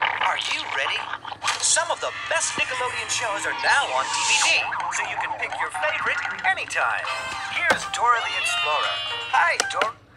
Are you ready? Some of the best Nickelodeon shows are now on DVD, so you can pick your favorite anytime. Here's Dora the Explorer. Hi, Dora.